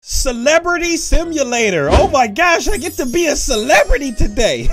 Celebrity Simulator. Oh my gosh, I get to be a celebrity today.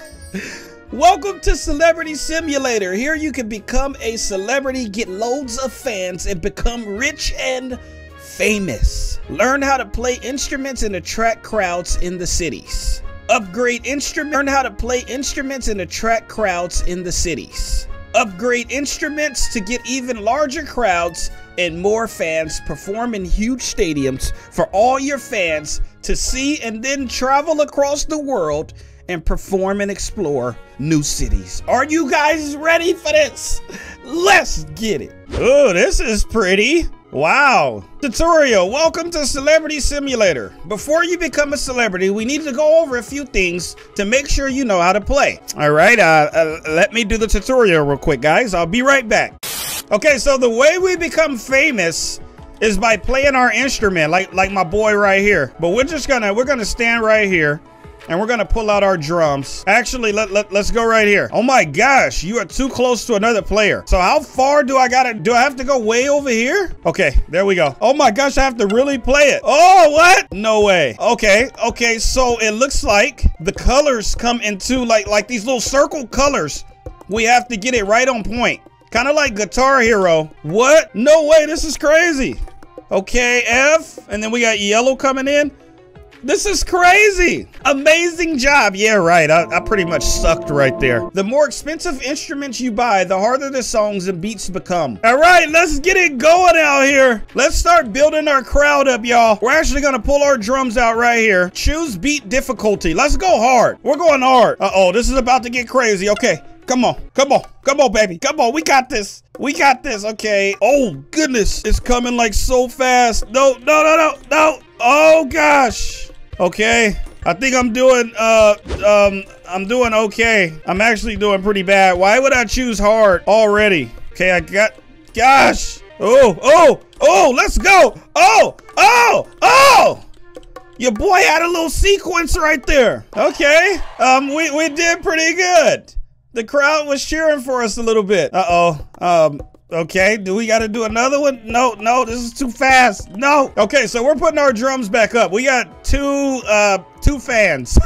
Welcome to Celebrity Simulator. Here you can become a celebrity, get loads of fans, and become rich and famous. Learn how to play instruments and attract crowds in the cities. Upgrade instruments. Learn how to play instruments and attract crowds in the cities. Upgrade instruments to get even larger crowds and more fans. Perform in huge stadiums for all your fans to see and then travel across the world and perform and explore new cities. Are you guys ready for this? Let's get it. Oh, this is pretty. Wow. Tutorial, welcome to Celebrity Simulator. Before you become a celebrity, we need to go over a few things to make sure you know how to play. All right, uh, uh, let me do the tutorial real quick, guys. I'll be right back. Okay, so the way we become famous is by playing our instrument, like like my boy right here. But we're just gonna, we're gonna stand right here and we're gonna pull out our drums. Actually, let, let, let's go right here. Oh my gosh, you are too close to another player. So how far do I gotta, do I have to go way over here? Okay, there we go. Oh my gosh, I have to really play it. Oh, what? No way. Okay, okay, so it looks like the colors come into like, like these little circle colors. We have to get it right on point. Kind of like Guitar Hero. What? No way, this is crazy. Okay, F, and then we got yellow coming in. This is crazy. Amazing job. Yeah, right. I, I, pretty much sucked right there. The more expensive instruments you buy, the harder the songs and beats become. All right, let's get it going out here. Let's start building our crowd up, y'all. We're actually to pull our drums out right here. Choose beat difficulty. Let's go hard. We're going hard. Uh-oh, this is about to get crazy. Okay, Come on, come on, come on, baby. Come on, we got this. We got this, okay. Oh, goodness. It's coming like so fast. No, no, no, no, no. Oh, gosh. Okay. I think I'm doing, uh, um, I'm doing okay. I'm actually doing pretty bad. Why would I choose hard already? Okay, I got, gosh. Oh, oh, oh, let's go. Oh, oh, oh. Your boy had a little sequence right there. Okay. Um, we, we did pretty good. The crowd was cheering for us a little bit. Uh-oh. Um, Okay, do we got to do another one? No, no, this is too fast. No. Okay, so we're putting our drums back up. We got two, uh, two fans.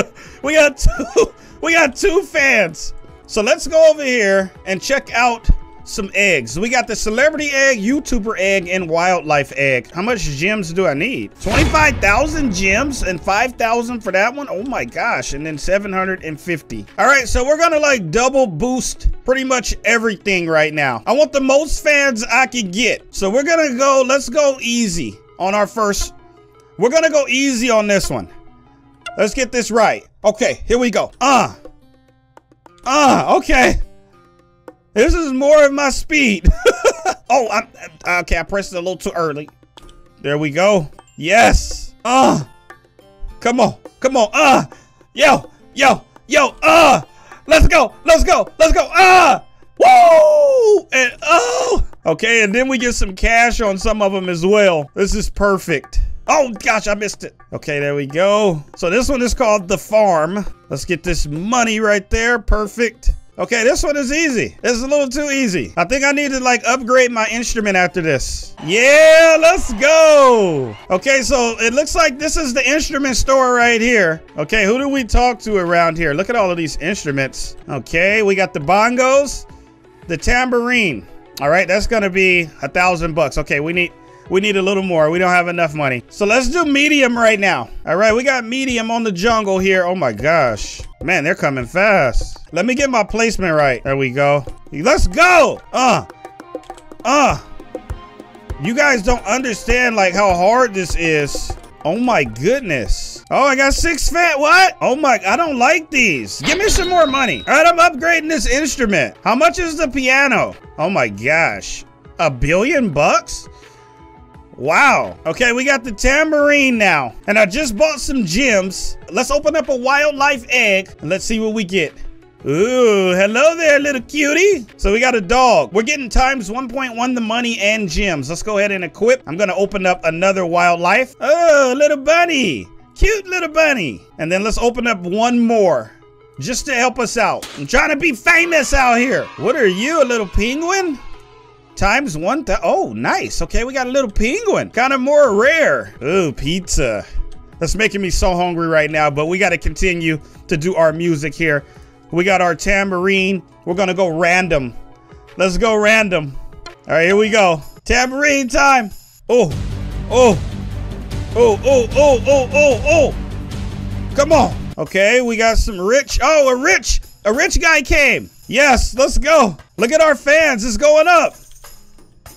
we got two, we got two fans. So let's go over here and check out some eggs. We got the celebrity egg, YouTuber egg, and wildlife egg. How much gems do I need? 25,000 gems and 5,000 for that one? Oh my gosh. And then 750. All right, so we're gonna like double boost pretty much everything right now. I want the most fans I can get. So we're gonna go, let's go easy on our first. We're gonna go easy on this one. Let's get this right. Okay, here we go. Ah. Uh. Ah, uh, okay. This is more of my speed. oh, I'm, okay. I pressed it a little too early. There we go. Yes. Uh. Come on. Come on. Uh. Yo. Yo. Yo. Uh. Let's go. Let's go. Let's go. Uh. Woo! And oh. Okay, and then we get some cash on some of them as well. This is perfect. Oh gosh, I missed it. Okay, there we go. So this one is called The Farm. Let's get this money right there. Perfect. Okay, this one is easy. It's a little too easy. I think I need to like upgrade my instrument after this. Yeah, let's go. Okay, so it looks like this is the instrument store right here. Okay, who do we talk to around here? Look at all of these instruments. Okay, we got the bongos, the tambourine. All right, that's gonna be a thousand bucks. Okay, we need we need a little more. We don't have enough money. So let's do medium right now. All right, we got medium on the jungle here. Oh my gosh. Man, they're coming fast. Let me get my placement right. There we go. Let's go. Uh. Uh. You guys don't understand like how hard this is. Oh my goodness. Oh, I got six fat. What? Oh my, I don't like these. Give me some more money. All right, I'm upgrading this instrument. How much is the piano? Oh my gosh. A billion bucks? Wow. Okay, we got the tambourine now. And I just bought some gems. Let's open up a wildlife egg and let's see what we get. Ooh, hello there, little cutie. So we got a dog. We're getting times 1.1 the money and gems. Let's go ahead and equip. I'm gonna open up another wildlife. Oh, little bunny. Cute little bunny. And then let's open up one more just to help us out. I'm trying to be famous out here. What are you, a little penguin? Times one. oh, nice. Okay, we got a little penguin. Kind of more rare. Ooh, pizza. That's making me so hungry right now, but we got to continue to do our music here. We got our tambourine. We're going to go random. Let's go random. All right, here we go. Tambourine time. Oh, oh, oh, oh, oh, oh, oh, oh. Come on. Okay, we got some rich. Oh, a rich, a rich guy came. Yes, let's go. Look at our fans. It's going up.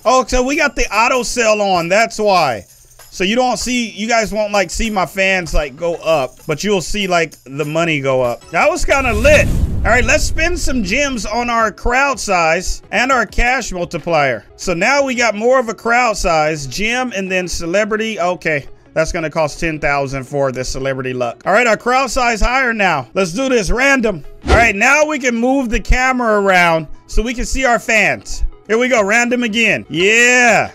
Oh, so we got the auto sell on. That's why. So you don't see, you guys won't like see my fans like go up, but you'll see like the money go up. That was kind of lit. All right, let's spend some gems on our crowd size and our cash multiplier. So now we got more of a crowd size, gem, and then celebrity. Okay, that's gonna cost 10,000 for the celebrity luck. All right, our crowd size higher now. Let's do this random. All right, now we can move the camera around so we can see our fans. Here we go, random again. Yeah.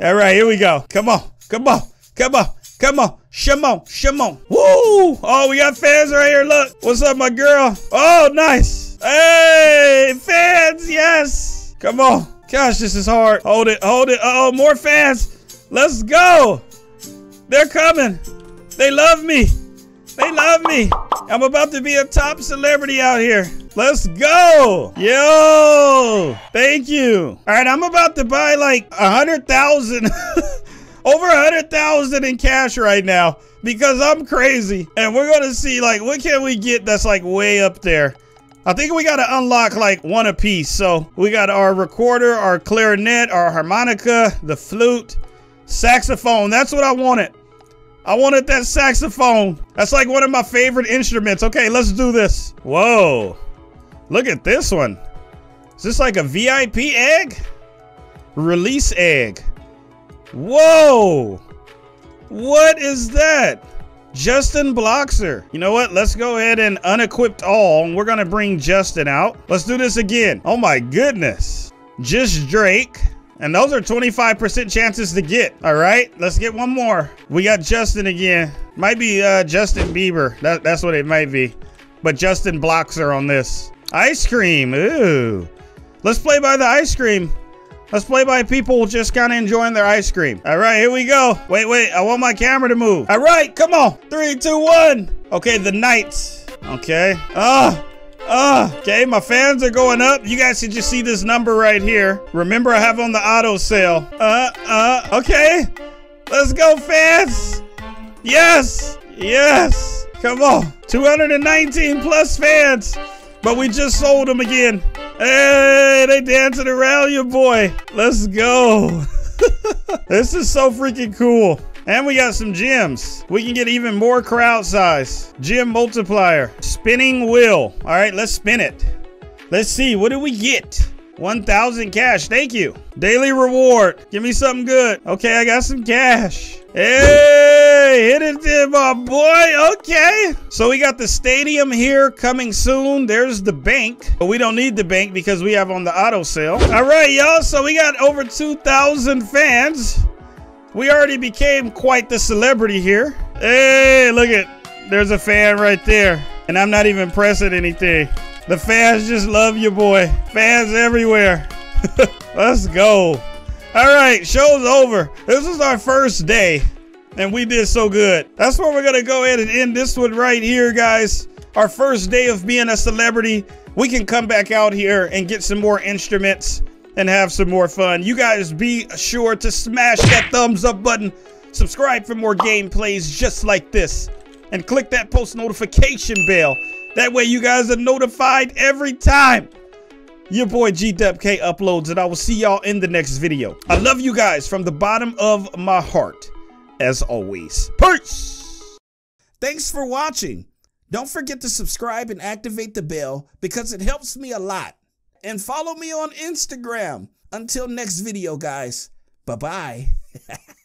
All right, here we go. Come on, come on, come on. Come on. Shimon. Shimon. Woo! Oh, we got fans right here. Look. What's up, my girl? Oh, nice. Hey, fans. Yes. Come on. Gosh, this is hard. Hold it. Hold it. Uh oh, more fans. Let's go. They're coming. They love me. They love me. I'm about to be a top celebrity out here. Let's go. Yo. Thank you. All right, I'm about to buy like a hundred thousand. over a hundred thousand in cash right now because I'm crazy. And we're gonna see like what can we get that's like way up there. I think we gotta unlock like one a piece. So we got our recorder, our clarinet, our harmonica, the flute, saxophone. That's what I wanted. I wanted that saxophone. That's like one of my favorite instruments. Okay, let's do this. Whoa. Look at this one. Is this like a VIP egg? Release egg. Whoa! What is that? Justin Bloxer. You know what? Let's go ahead and unequipped all. We're going to bring Justin out. Let's do this again. Oh my goodness. Just Drake. And those are 25% chances to get. All right, let's get one more. We got Justin again. Might be uh, Justin Bieber. That, that's what it might be. But Justin Bloxer on this. Ice cream. Ooh. Let's play by the ice cream. Let's play by people just kind of enjoying their ice cream. All right, here we go. Wait, wait, I want my camera to move. All right, come on. Three, two, one. Okay, the knights. Okay. Ah. Ah, okay, my fans are going up. You guys can just see this number right here. Remember, I have on the auto sale. Uh, uh, okay. Let's go, fans. Yes, yes. Come on. 219 plus fans. But we just sold them again. Hey, they dancing around you, boy. Let's go. this is so freaking cool. And we got some gems. We can get even more crowd size. Gem multiplier. Spinning wheel. All right, let's spin it. Let's see. What do we get? 1,000 cash. Thank you. Daily reward. Give me something good. Okay, I got some cash. Hey, hit it there, my boy. Okay. So we got the stadium here coming soon. There's the bank. But we don't need the bank because we have on the auto sale. All right, y'all. So we got over 2,000 fans. We already became quite the celebrity here. Hey, look at. There's a fan right there. And I'm not even pressing anything. The fans just love you, boy. Fans everywhere. Let's go. All right, show's over. This is our first day, and we did so good. That's where we're gonna go ahead and end this one right here, guys. Our first day of being a celebrity. We can come back out here and get some more instruments and have some more fun. You guys be sure to smash that thumbs up button. Subscribe for more gameplays just like this. And click that post notification bell. That way you guys are notified every time your boy GWK uploads, and I will see y'all in the next video. I love you guys from the bottom of my heart, as always. Peace! Thanks for watching. Don't forget to subscribe and activate the bell because it helps me a lot. And follow me on Instagram. Until next video, guys. Bye-bye.